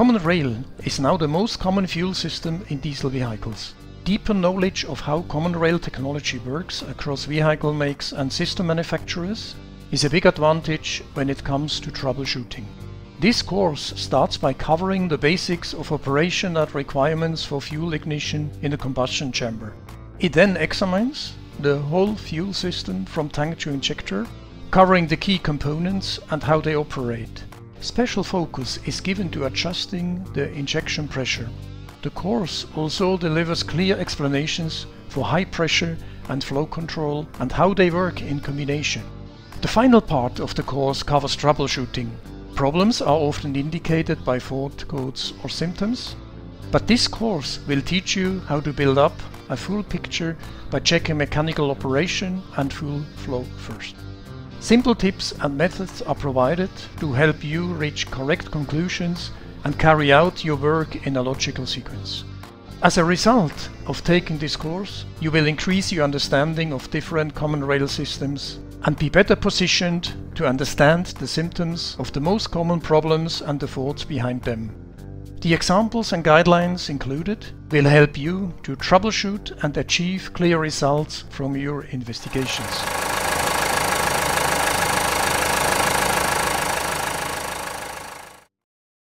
Common Rail is now the most common fuel system in diesel vehicles. Deeper knowledge of how Common Rail technology works across vehicle makes and system manufacturers is a big advantage when it comes to troubleshooting. This course starts by covering the basics of operation and requirements for fuel ignition in a combustion chamber. It then examines the whole fuel system from tank to injector, covering the key components and how they operate. Special focus is given to adjusting the injection pressure. The course also delivers clear explanations for high pressure and flow control and how they work in combination. The final part of the course covers troubleshooting. Problems are often indicated by fault codes or symptoms, but this course will teach you how to build up a full picture by checking mechanical operation and fuel flow first. Simple tips and methods are provided to help you reach correct conclusions and carry out your work in a logical sequence. As a result of taking this course, you will increase your understanding of different common rail systems and be better positioned to understand the symptoms of the most common problems and the faults behind them. The examples and guidelines included will help you to troubleshoot and achieve clear results from your investigations.